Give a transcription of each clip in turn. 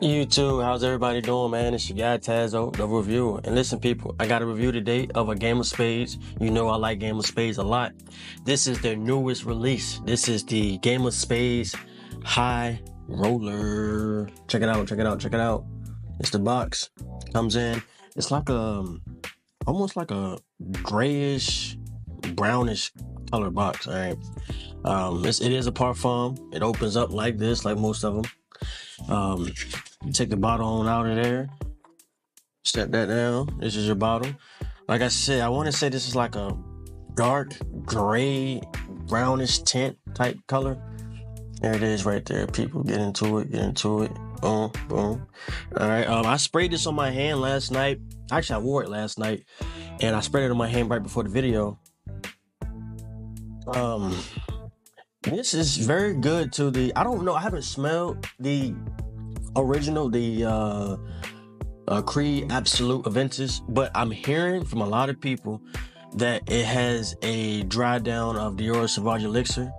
YouTube, how's everybody doing, man? It's your guy Tazzo, the reviewer. And listen, people, I got a review today of a Game of Spades. You know I like Game of Spades a lot. This is their newest release. This is the Game of Spades High Roller. Check it out, check it out, check it out. It's the box. Comes in. It's like a almost like a grayish, brownish color box. All right. Um, it's, it is a parfum. It opens up like this, like most of them. Um, take the bottle on out of there. Step that down. This is your bottle. Like I said, I want to say this is like a dark gray, brownish tint type color. There it is right there. People get into it, get into it. Boom, boom. All right. Um, I sprayed this on my hand last night. Actually, I wore it last night, and I sprayed it on my hand right before the video. Um, this is very good to the. I don't know. I haven't smelled the original, the uh, uh, Creed Absolute Aventus, but I'm hearing from a lot of people that it has a dry down of Dior Sauvage Elixir,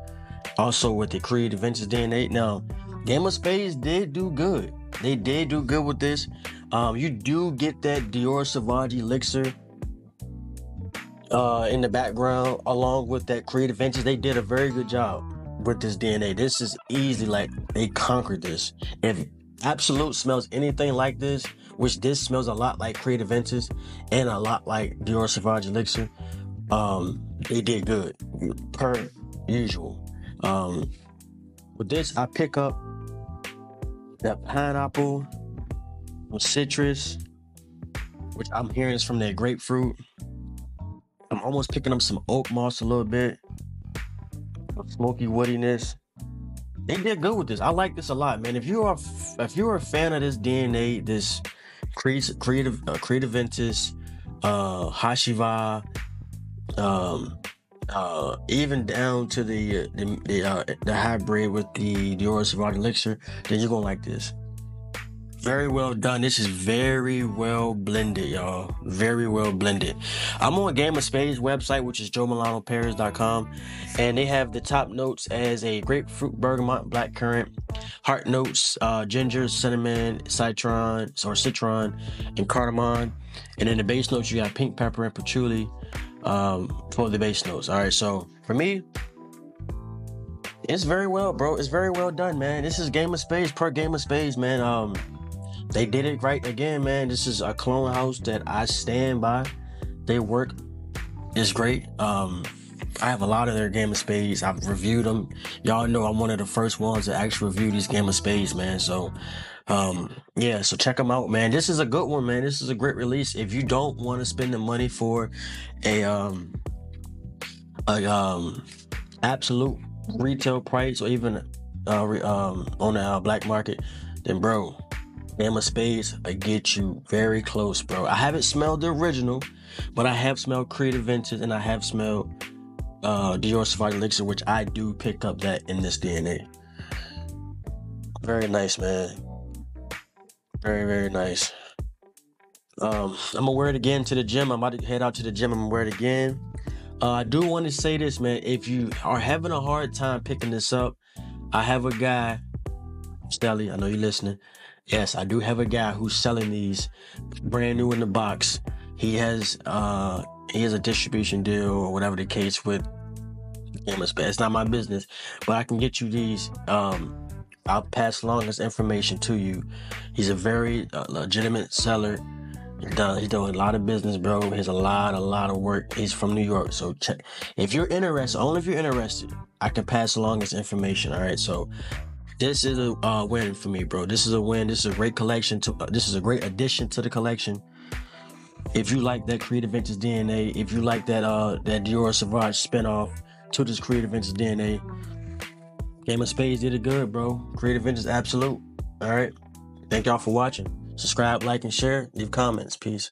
also with the Creed Aventus DNA. Now, Game of Spades did do good. They did do good with this. Um, you do get that Dior Sauvage Elixir uh, in the background, along with that Creed Aventus. They did a very good job with this DNA. This is easy. Like they conquered this. If Absolute smells anything like this, which this smells a lot like Creed Aventus and a lot like Dior Sauvage Elixir, um, they did good per usual. Um, with this, I pick up that pineapple, some citrus, which I'm hearing is from that grapefruit. I'm almost picking up some oak moss a little bit, smoky woodiness they did good with this. I like this a lot, man. If you are if you're a fan of this DNA, this creative creative uh, Creed Aventus, uh Hacivat, um uh even down to the uh, the the, uh, the hybrid with the Dior Sauvage Elixir, then you're gonna like this. Very well done. This is very well blended, y'all. Very well blended. I'm on Game of Spades website, which is jomilanoparis.com, and they have the top notes as a grapefruit, bergamot, blackcurrant, heart notes, uh, ginger, cinnamon, citron or citron, and cardamom. And then the base notes, you got pink pepper and patchouli um, for the base notes. All right, so for me, it's very well, bro. It's very well done, man. This is Game of Spades per Game of Spades, man. Um, they did it right again, man. This is a clone house that I stand by. They work is great. Um, I have a lot of their Game of Spades. I've reviewed them. Y'all know I'm one of the first ones to actually review these Game of Spades, man. So, um, yeah, so check them out, man. This is a good one, man. This is a great release. If you don't want to spend the money for a um a um absolute retail price or even uh, um on the uh, black market, then bro, Game of Spades, I get you very close, bro. I haven't smelled the original, but I have smelled Creed Aventus and I have smelled uh, Dior Sauvage Elixir, which I do pick up that in this DNA. Very nice, man. Very, very nice. Um, I'm gonna wear it again to the gym. I'm about to head out to the gym. I'm gonna wear it again. Uh, I do want to say this, man. If you are having a hard time picking this up, I have a guy, Stelly. I know you're listening. Yes, I do have a guy who's selling these brand new in the box. He has uh he has a distribution deal or whatever the case with It's not my business, but I can get you these. Um, I'll pass along this information to you. He's a very uh, legitimate seller. He does, he's doing a lot of business, bro. He has a lot, a lot of work. He's from New York, so check. If you're interested, only if you're interested, I can pass along this information. All right, so this is a uh, win for me, bro. This is a win. This is a great collection. To uh, this is a great addition to the collection. If you like that Creed Aventus DNA, if you like that uh that Dior Sauvage spinoff to this Creed Aventus DNA, Game of Spades did it good, bro. Creed Aventus absolute. All right. Thank y'all for watching. Subscribe, like, and share. Leave comments. Peace.